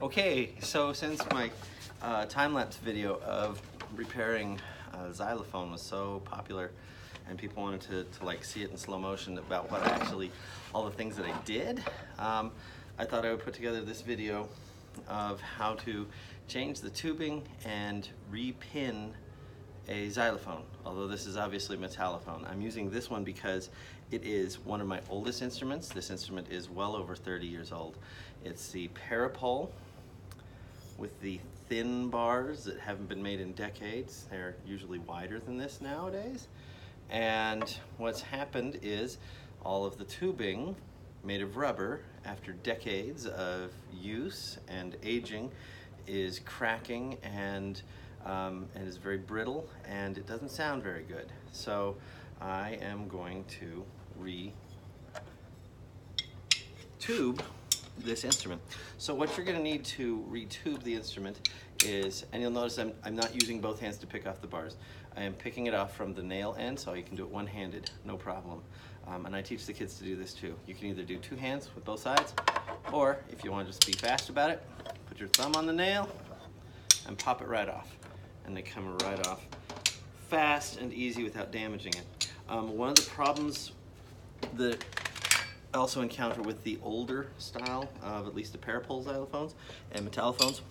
Okay, so since my uh, time-lapse video of repairing a xylophone was so popular and people wanted to, to like see it in slow motion about what I actually, all the things that I did, um, I thought I would put together this video of how to change the tubing and repin a xylophone, although this is obviously metallophone. I'm using this one because it is one of my oldest instruments. This instrument is well over 30 years old. It's the Peripole with the thin bars that haven't been made in decades. They're usually wider than this nowadays. And what's happened is all of the tubing made of rubber after decades of use and aging is cracking and um, and is very brittle and it doesn't sound very good. So I am going to re-tube this instrument. So what you're gonna need to retube the instrument is, and you'll notice I'm, I'm not using both hands to pick off the bars. I am picking it off from the nail end so you can do it one-handed, no problem. Um, and I teach the kids to do this too. You can either do two hands with both sides, or if you wanna just be fast about it, put your thumb on the nail and pop it right off. And they come right off fast and easy without damaging it. Um, one of the problems that also encounter with the older style of at least the peripole xylophones and metallophones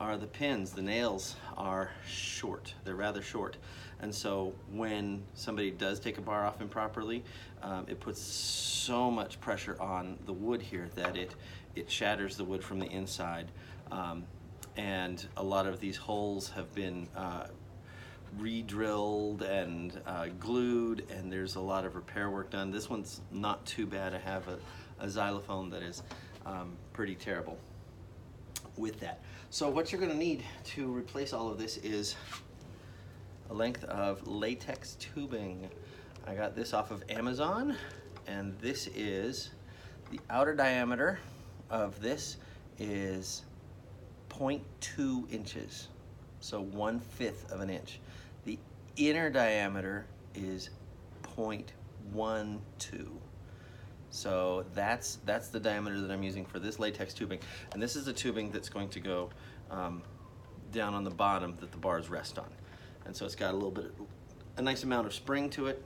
are the pins, the nails are short. They're rather short. And so when somebody does take a bar off improperly, um, it puts so much pressure on the wood here that it, it shatters the wood from the inside. Um, and a lot of these holes have been uh, re-drilled and uh, glued and there's a lot of repair work done. This one's not too bad. I have a, a xylophone that is um, pretty terrible with that. So what you're gonna need to replace all of this is a length of latex tubing. I got this off of Amazon and this is the outer diameter of this is 0.2 inches so one fifth of an inch. Inner diameter is 0.12. So that's, that's the diameter that I'm using for this latex tubing. And this is the tubing that's going to go um, down on the bottom that the bars rest on. And so it's got a little bit, a nice amount of spring to it.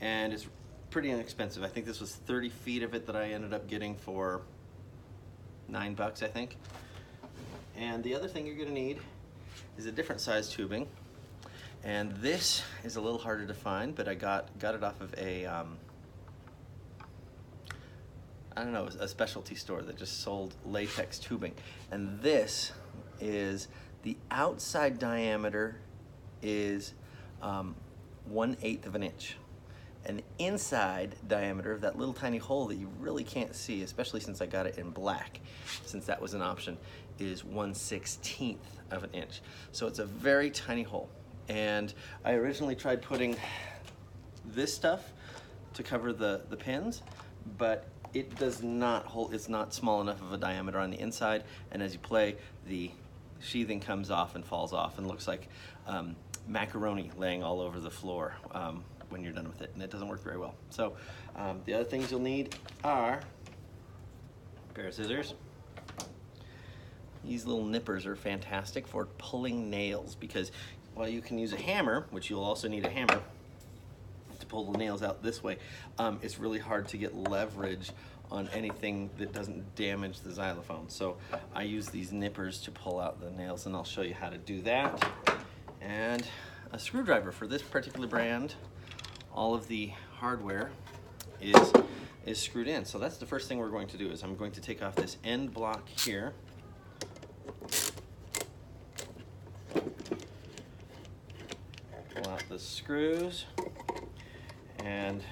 And it's pretty inexpensive. I think this was 30 feet of it that I ended up getting for nine bucks, I think. And the other thing you're gonna need is a different size tubing. And this is a little harder to find, but I got, got it off of a, um, I don't know, a specialty store that just sold latex tubing. And this is, the outside diameter is um, one eighth of an inch. And the inside diameter of that little tiny hole that you really can't see, especially since I got it in black, since that was an option, is 1 16th of an inch. So it's a very tiny hole. And I originally tried putting this stuff to cover the, the pins, but it does not hold, it's not small enough of a diameter on the inside. And as you play, the sheathing comes off and falls off and looks like um, macaroni laying all over the floor um, when you're done with it. And it doesn't work very well. So um, the other things you'll need are a pair of scissors, these little nippers are fantastic for pulling nails because while you can use a hammer, which you'll also need a hammer to pull the nails out this way, um, it's really hard to get leverage on anything that doesn't damage the xylophone. So I use these nippers to pull out the nails and I'll show you how to do that. And a screwdriver for this particular brand, all of the hardware is, is screwed in. So that's the first thing we're going to do is I'm going to take off this end block here Pull out the screws and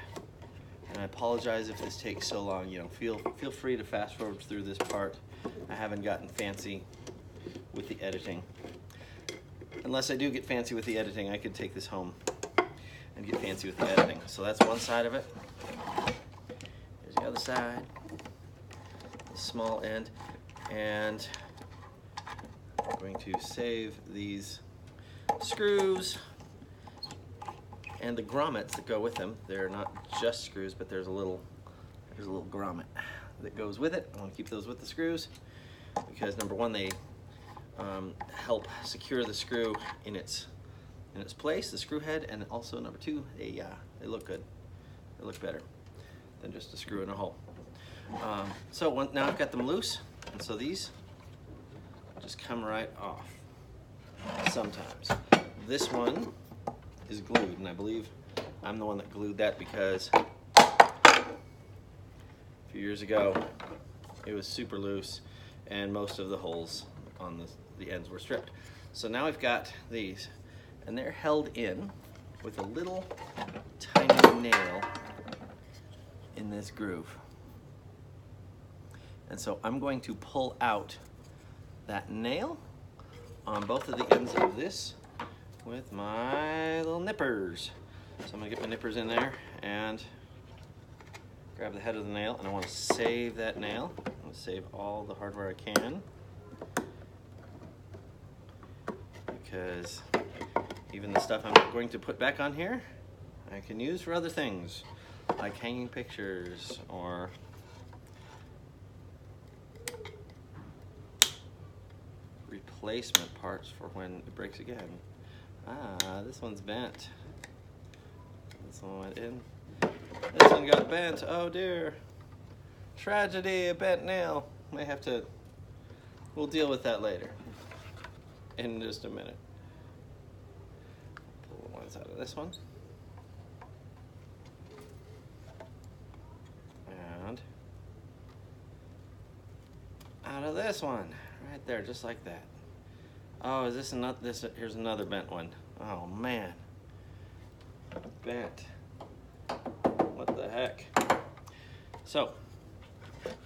and I apologize if this takes so long. You know, feel feel free to fast forward through this part. I haven't gotten fancy with the editing. Unless I do get fancy with the editing, I could take this home and get fancy with the editing. So that's one side of it. Here's the other side, the small end, and I'm going to save these screws and the grommets that go with them. They're not just screws, but there's a little there's a little grommet that goes with it. I want to keep those with the screws. because number one, they um, help secure the screw in its in its place, the screw head, and also number two, they uh, they look good. They look better than just a screw in a hole. Um, so one, now I've got them loose, and so these just come right off. Sometimes this one is glued, and I believe I'm the one that glued that because a few years ago it was super loose and most of the holes on the, the ends were stripped. So now I've got these and they're held in with a little tiny nail in this groove. And so I'm going to pull out that nail on both of the ends of this with my little nippers. So I'm gonna get my nippers in there and grab the head of the nail and I wanna save that nail. I'm gonna save all the hardware I can. Because even the stuff I'm going to put back on here, I can use for other things, like hanging pictures or replacement parts for when it breaks again. Ah, this one's bent. This one went in. This one got bent. Oh dear. Tragedy, a bent nail. May have to, we'll deal with that later. In just a minute. Pull the ones out of this one. And out of this one. Right there, just like that. Oh, is this another, this, here's another bent one. Oh man. Bent. What the heck? So,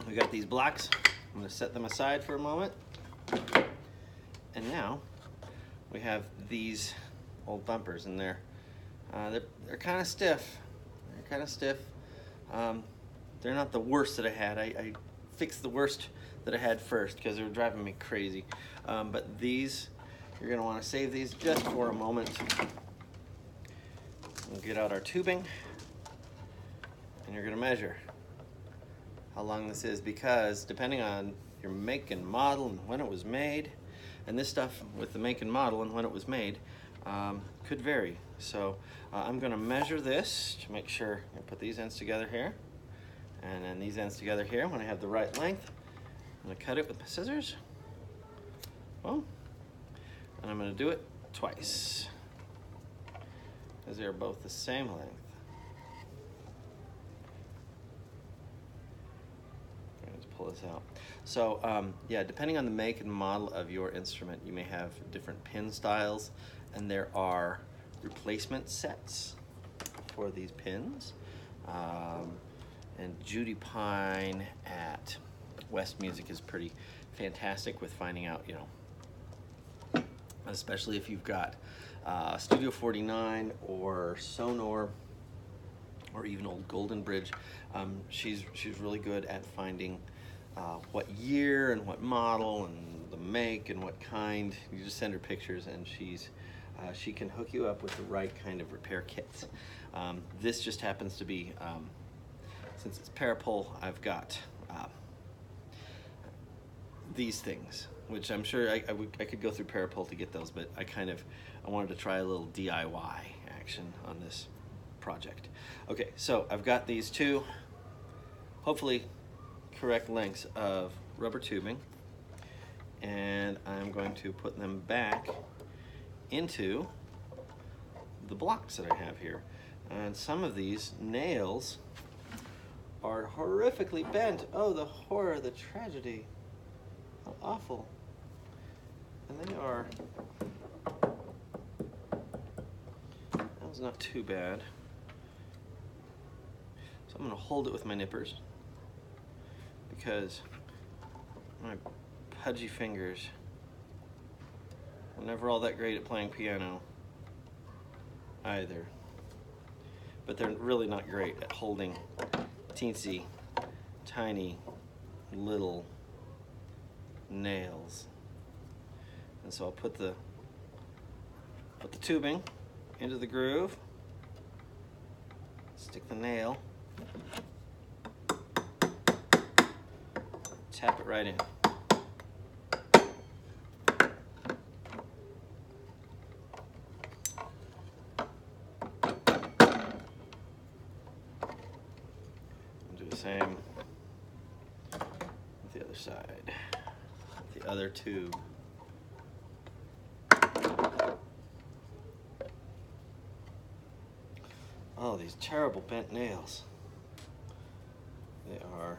we got these blocks. I'm gonna set them aside for a moment. And now, we have these old bumpers in they're, uh, they're, they're kind of stiff. They're kind of stiff. Um, they're not the worst that I had. I, I fixed the worst that I had first because they were driving me crazy. Um, but these, you're gonna wanna save these just for a moment. We'll get out our tubing and you're gonna measure how long this is because depending on your make and model and when it was made, and this stuff with the make and model and when it was made um, could vary. So uh, I'm gonna measure this to make sure I put these ends together here and then these ends together here when I have the right length. I'm gonna cut it with my scissors. Boom. And I'm gonna do it twice. Because they're both the same length. Let's pull this out. So um, yeah, depending on the make and model of your instrument, you may have different pin styles and there are replacement sets for these pins. Um, and Judy Pine at West Music is pretty fantastic with finding out, you know, especially if you've got uh, Studio 49 or Sonor or even old Golden Bridge. Um, she's, she's really good at finding uh, what year and what model and the make and what kind. You just send her pictures and she's uh, she can hook you up with the right kind of repair kits. Um, this just happens to be, um, since it's Peripole, I've got uh, these things, which I'm sure I, I, could go through Peripole to get those, but I kind of, I wanted to try a little DIY action on this project. Okay, so I've got these two, hopefully correct lengths of rubber tubing, and I'm going to put them back into the blocks that I have here. And some of these nails are horrifically bent. Oh, the horror, the tragedy. How awful. And they are, that was not too bad. So I'm gonna hold it with my nippers because my pudgy fingers I'm never all that great at playing piano either. But they're really not great at holding teensy, tiny, little nails. And so I'll put the put the tubing into the groove, stick the nail, tap it right in. other side. The other tube. Oh, these terrible bent nails. They are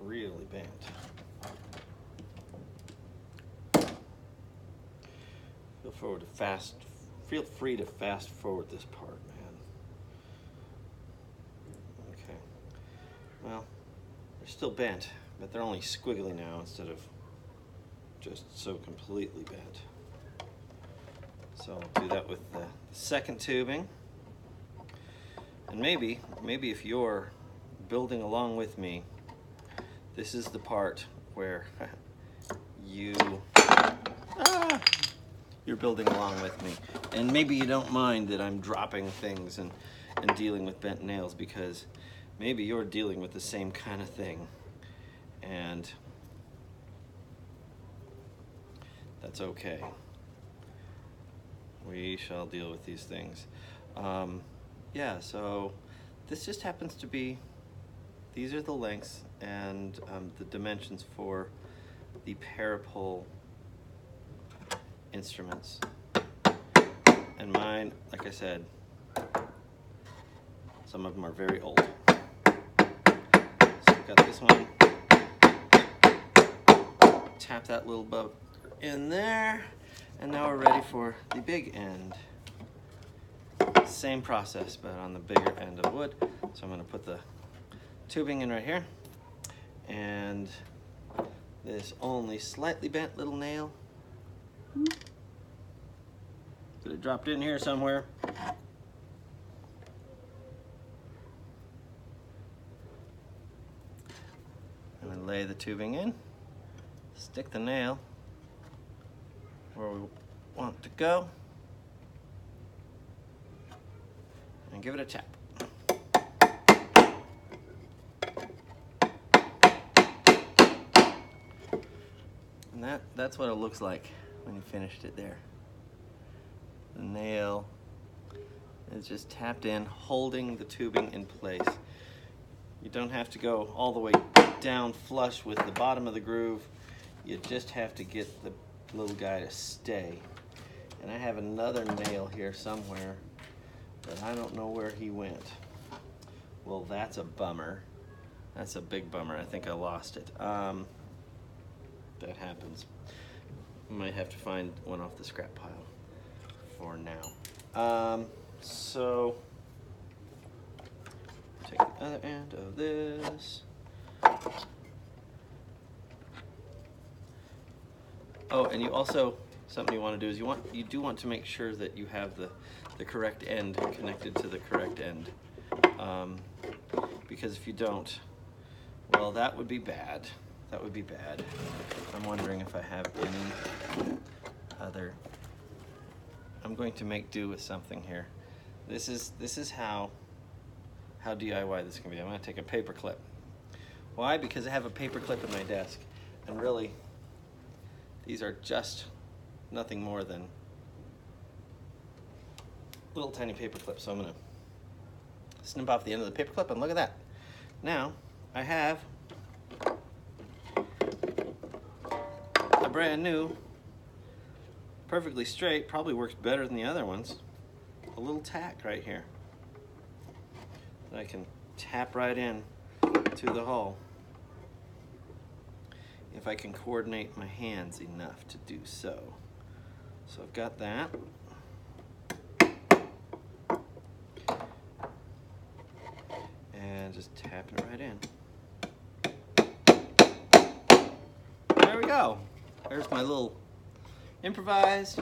really bent. Feel forward to fast. Feel free to fast forward this part, man. Okay. Well, they're still bent, but they're only squiggly now instead of just so completely bent. So I'll do that with the second tubing. And maybe, maybe if you're building along with me, this is the part where you ah, you're building along with me. And maybe you don't mind that I'm dropping things and, and dealing with bent nails because maybe you're dealing with the same kind of thing. And that's okay. We shall deal with these things. Um, yeah, so this just happens to be, these are the lengths and um, the dimensions for the peripole instruments. And mine, like I said, some of them are very old. So I've got this one. Tap that little bub in there. And now we're ready for the big end. Same process, but on the bigger end of wood. So I'm gonna put the tubing in right here. And this only slightly bent little nail. Could have dropped in here somewhere. Gonna lay the tubing in, stick the nail where we want to go, and give it a tap. And that, that's what it looks like when you finished it there. The nail is just tapped in, holding the tubing in place. You don't have to go all the way down flush with the bottom of the groove. You just have to get the little guy to stay. And I have another nail here somewhere, but I don't know where he went. Well, that's a bummer. That's a big bummer. I think I lost it. Um, that happens. Might have to find one off the scrap pile for now. Um, so, take the other end of this. Oh, and you also, something you want to do is you want, you do want to make sure that you have the, the correct end connected to the correct end. Um, because if you don't, well, that would be bad. That would be bad. I'm wondering if I have any other. I'm going to make do with something here. This is this is how how DIY this can be. I'm going to take a paper clip. Why? Because I have a paper clip in my desk, and really, these are just nothing more than little tiny paper clips. So I'm going to snip off the end of the paper clip, and look at that. Now I have a brand new, perfectly straight, probably works better than the other ones. A little tack right here that I can tap right in to the hole if I can coordinate my hands enough to do so. So I've got that. And just tap it right in. There we go. There's my little improvised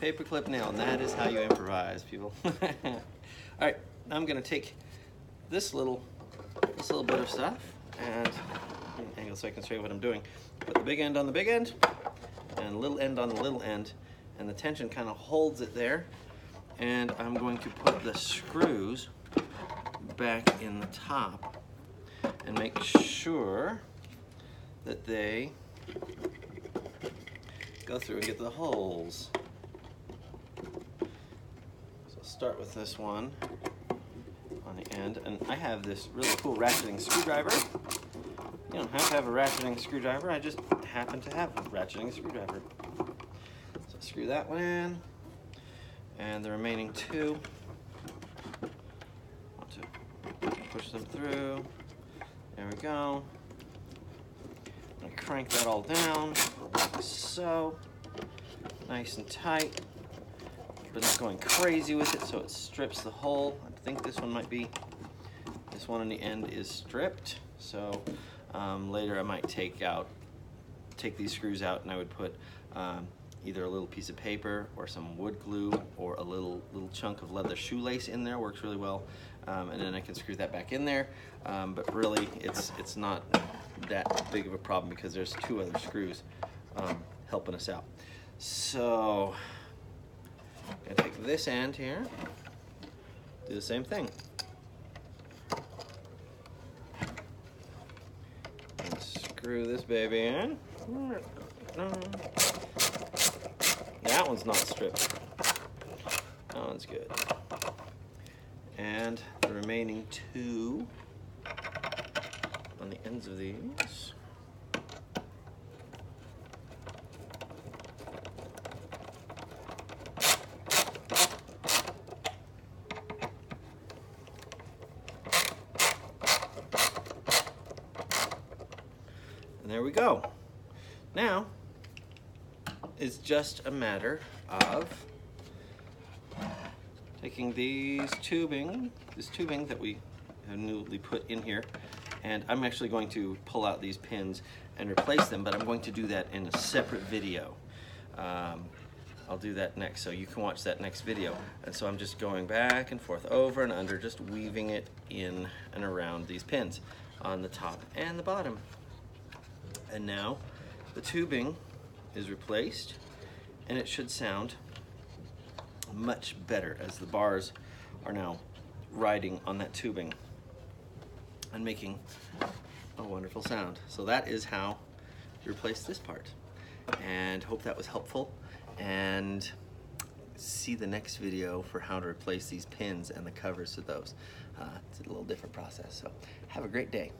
paperclip nail, and that is how you improvise, people. All right, now I'm gonna take this little, this little bit of stuff and angle so I can show you what I'm doing. Put the big end on the big end and little end on the little end, and the tension kind of holds it there. And I'm going to put the screws back in the top and make sure that they go through and get the holes. So I'll start with this one on the end. And I have this really cool ratcheting screwdriver. You don't have to have a ratcheting screwdriver. I just happen to have a ratcheting screwdriver. So screw that one in. And the remaining two, want to push them through. There we go. I'm gonna crank that all down, like so. Nice and tight, but not going crazy with it so it strips the hole. I think this one might be, this one on the end is stripped. So um, later I might take out, take these screws out and I would put um, either a little piece of paper or some wood glue or a little little chunk of leather shoelace in there works really well. Um, and then I can screw that back in there. Um, but really it's it's not that big of a problem because there's two other screws um, helping us out. So I'm gonna take this end here do the same thing and screw this baby in that one's not stripped. That one's good. And the remaining two on the ends of these. And there we go. Now, it's just a matter of taking these tubing, this tubing that we have newly put in here, and I'm actually going to pull out these pins and replace them, but I'm going to do that in a separate video. Um, I'll do that next, so you can watch that next video. And so I'm just going back and forth, over and under, just weaving it in and around these pins on the top and the bottom. And now the tubing is replaced and it should sound much better as the bars are now riding on that tubing and making a wonderful sound. So that is how you replace this part. And hope that was helpful and see the next video for how to replace these pins and the covers to those. Uh, it's a little different process. So have a great day.